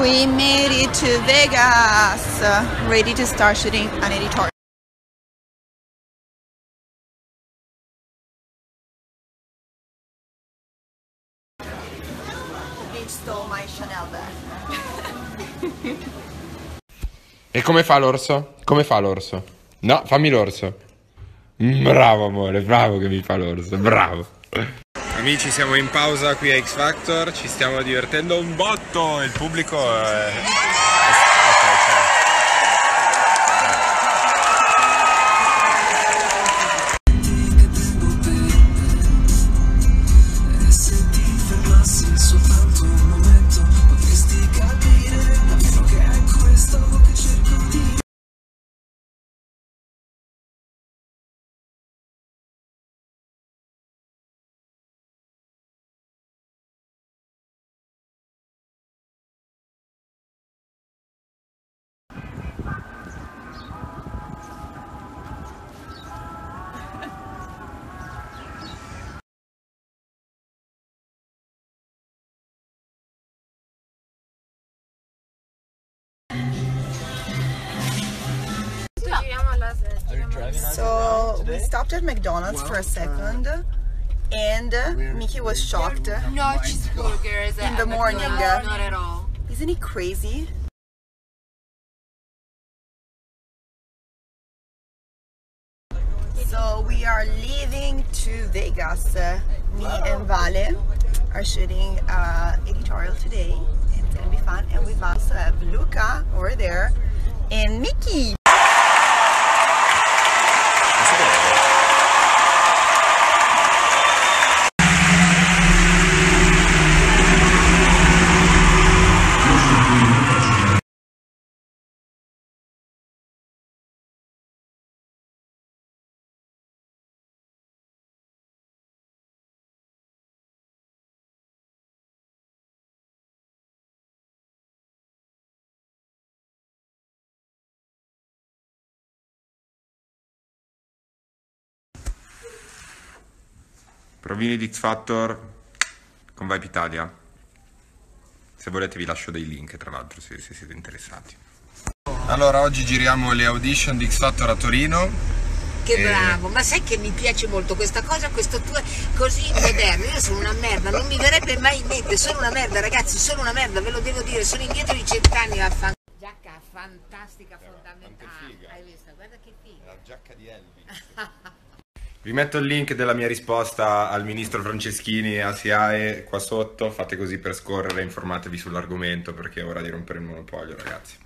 We made it to Vegas, ready to start shooting an editorial. Stole. E come fa l'orso? Come fa l'orso? No, fammi l'orso. Mm, Bravo amore, bravo che mi fa l'orso, bravo. Amici, siamo in pausa qui a X Factor, ci stiamo divertendo un botto, il pubblico è... So we stopped at McDonald's for a second, and Mickey was shocked. No cheeseburgers In the morning, No, uh, not at all. Isn't he crazy? So we are leaving to Vegas. Uh, me and Vale are shooting uh, editorial today. and It's gonna be fun, and we also have Luca over there and Mickey. Provini di X Factor con Vibe Italia. Se volete vi lascio dei link, tra l'altro, se, se siete interessati. Allora, oggi giriamo le audition di X Factor a Torino. Che bravo, ma sai che mi piace molto questa cosa, questo tuo così moderno. Io sono una merda, non mi verrebbe mai in mente, sono una merda, ragazzi, sono una merda, ve lo devo dire, sono indietro di cent'anni a fan. Giacca fantastica, fondamentale. Hai visto? Guarda che figa. La giacca di Elvis. Vi metto il link della mia risposta al ministro Franceschini e a SIAE qua sotto, fate così per scorrere, informatevi sull'argomento perché è ora di rompere il monopolio ragazzi.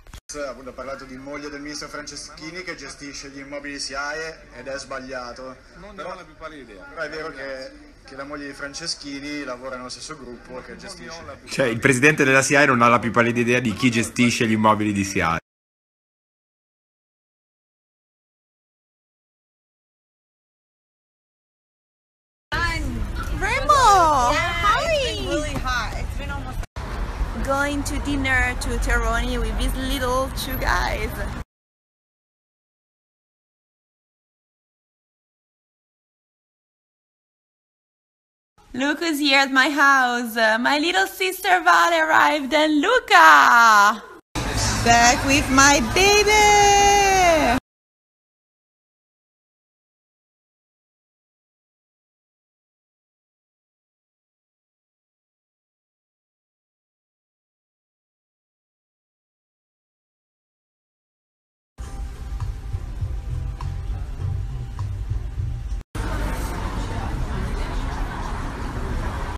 Appunto ha parlato di moglie del ministro Franceschini che gestisce gli immobili SIAE ed è sbagliato. Non però, ho la più pallida idea. però è vero che, che la moglie di Franceschini lavora nello stesso gruppo che gestisce. Cioè il presidente della SIAE non ha la più pallida idea di chi gestisce gli immobili di SIAE. Going to dinner to Teroni with these little two guys. Look who's here at my house. My little sister Val arrived and Luca! Back with my baby!